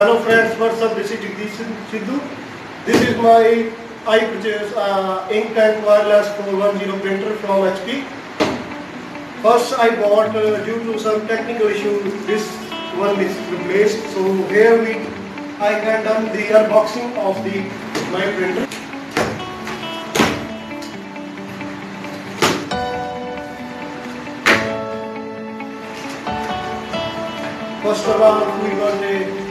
Hello friends, what's up? This is Jagdish Sidhu. This is my I purchased uh, ink tank wireless 410 printer from HP. First I bought uh, due to some technical issue this one is replaced. So here we I can done the unboxing of the my printer. First of all we got a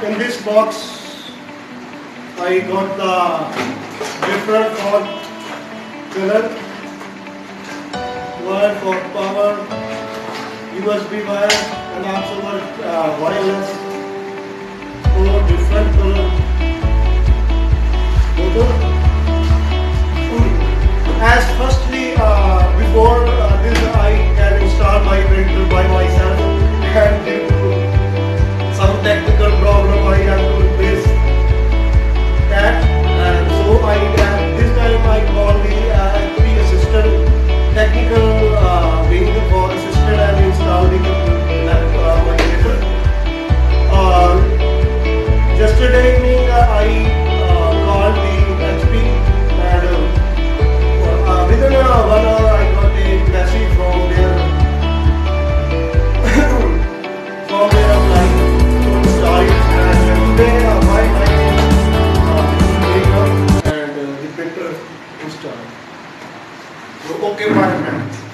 In this box, I got the different font color, wire for power, USB wire, and also for uh, wireless. Four different installed. So, okay, partner.